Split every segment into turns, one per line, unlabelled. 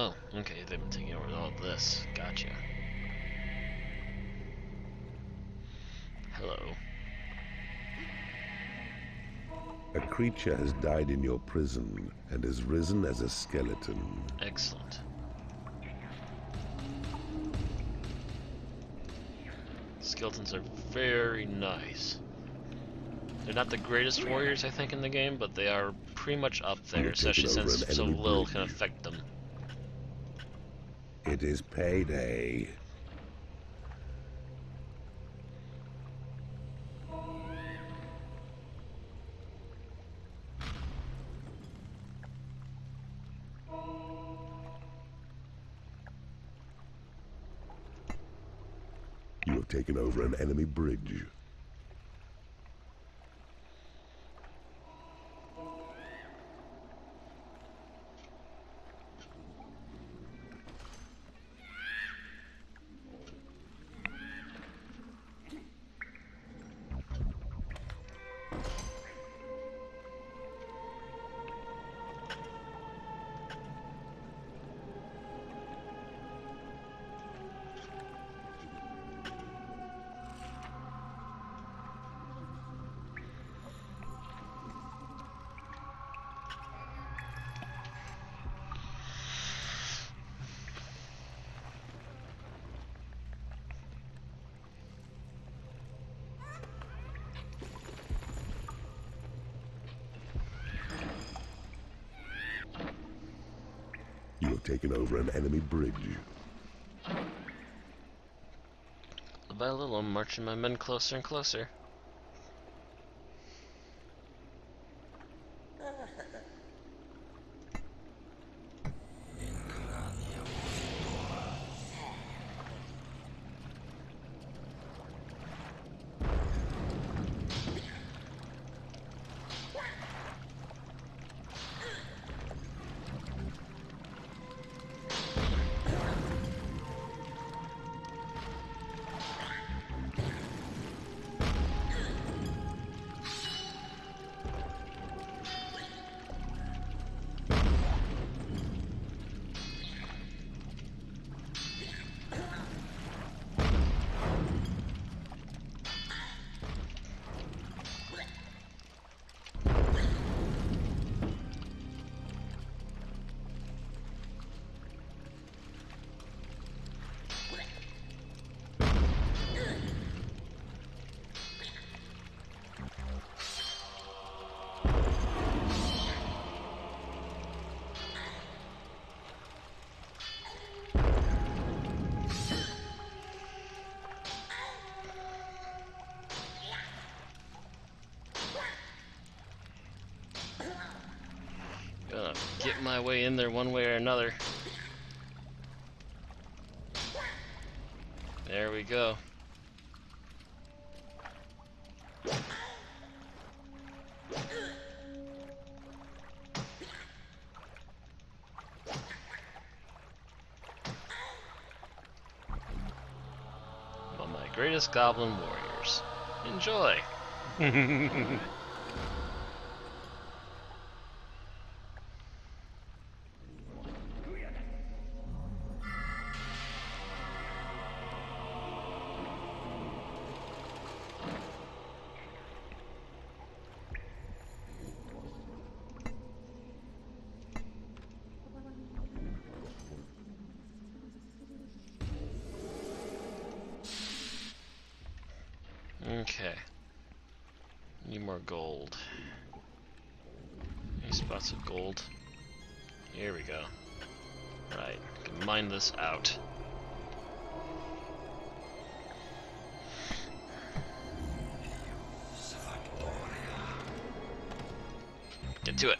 Oh, okay, they've been taking over all this. Gotcha. Hello.
A creature has died in your prison and has risen as a skeleton.
Excellent. Skeletons are very nice. They're not the greatest warriors, I think, in the game, but they are pretty much up there, especially since so little can affect them.
It is payday. You have taken over an enemy bridge. Taken over an enemy bridge.
By little, I'm marching my men closer and closer. My way in there one way or another. There we go. My greatest goblin warriors. Enjoy! Need more gold. Any spots of gold? Here we go. Right, can mine this out. Get to it.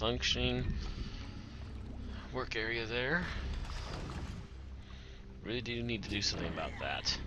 Functioning work area there. Really do need to do something about that.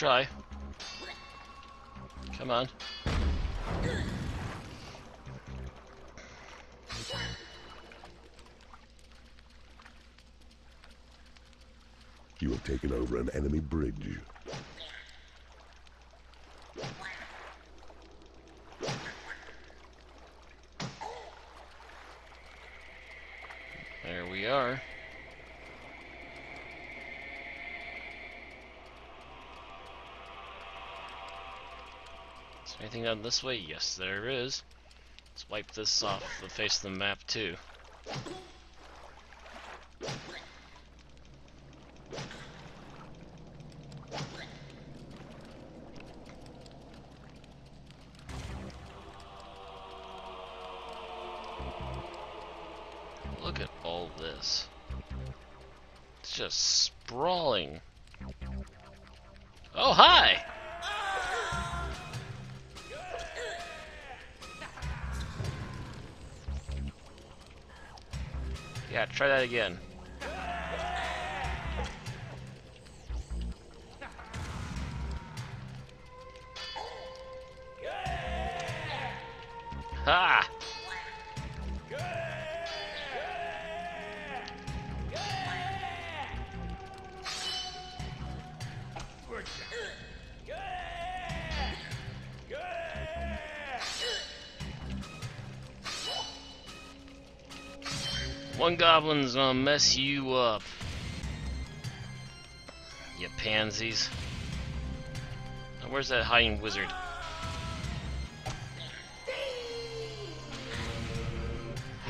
Try. Come on.
You have taken over an enemy bridge.
There we are. Is there anything down this way? Yes, there is. Let's wipe this off the face of the map too. Look at all this. It's just sprawling. Oh, hi! Yeah, try that again. Ha! One goblin's gonna mess you up. You pansies. Now, where's that hiding wizard?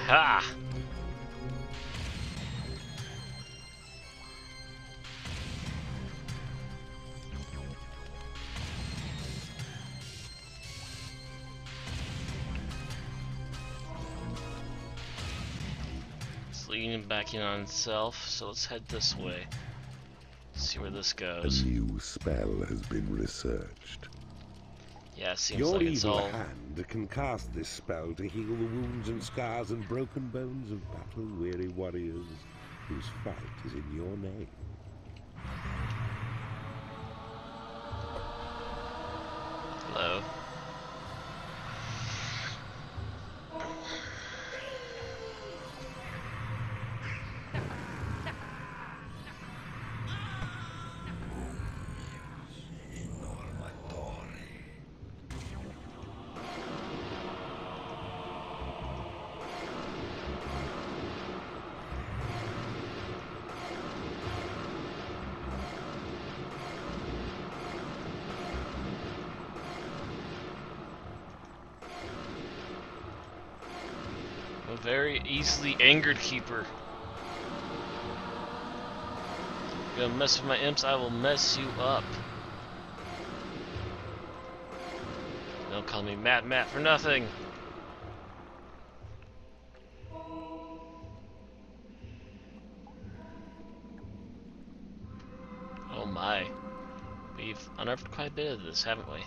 Ha! Leaning back in on itself, so let's head this way. See where this goes.
A new spell has been researched.
Yeah, seems
Your
like it's
evil
all.
hand can cast this spell to heal the wounds and scars and broken bones of battle-weary warriors whose fight is in your name.
Hello. Very easily angered keeper. You're gonna mess with my imps, I will mess you up. Don't call me Mad Matt for nothing. Oh my. We've unearthed quite a bit of this, haven't we?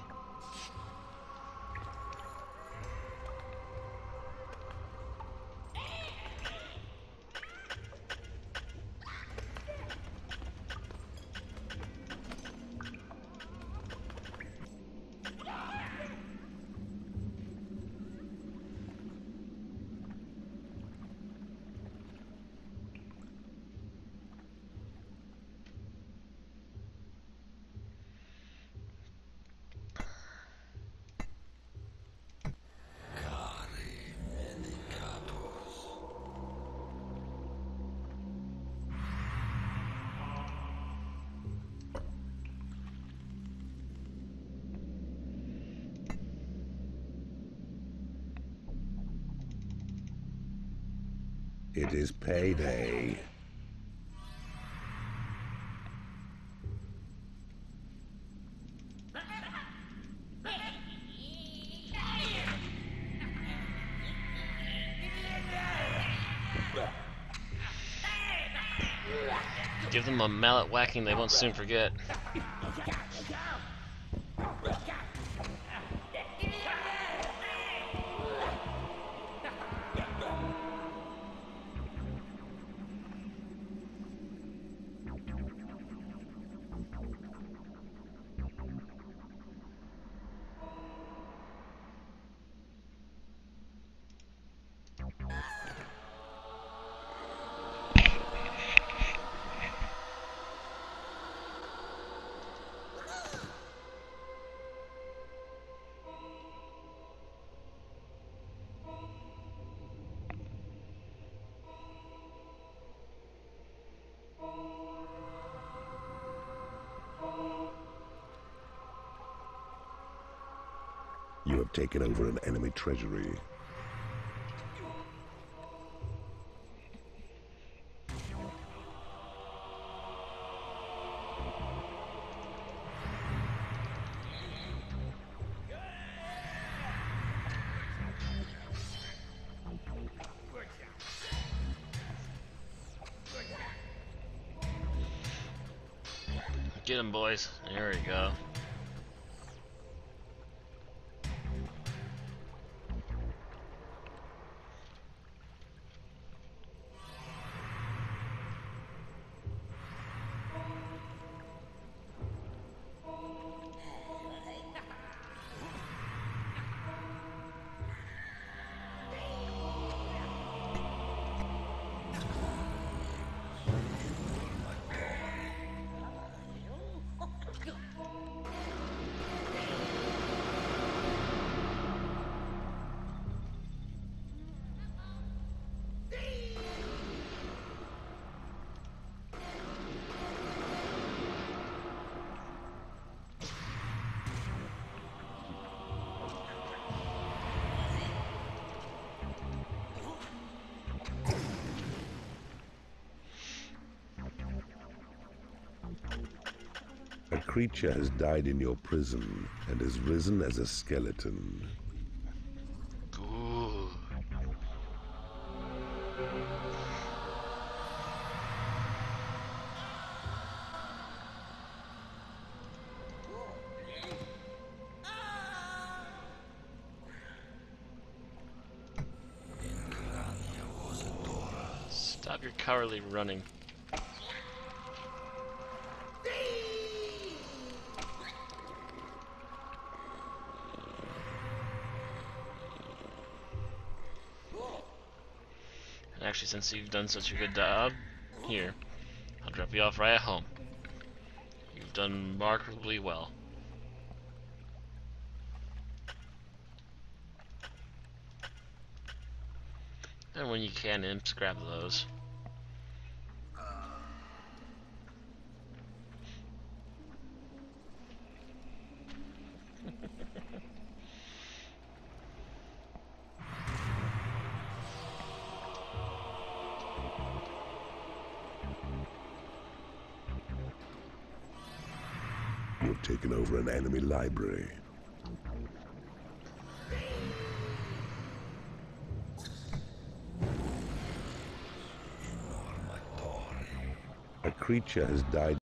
It is payday.
Give them a mallet whacking they won't soon forget.
Taken over an enemy treasury.
Get him, boys. There we go.
Creature has died in your prison and has risen as a skeleton.
Stop your cowardly running. Actually, since you've done such a good job, here, I'll drop you off right at home. You've done remarkably well. And when you can, imps, grab those.
Taken over an enemy library. A creature has died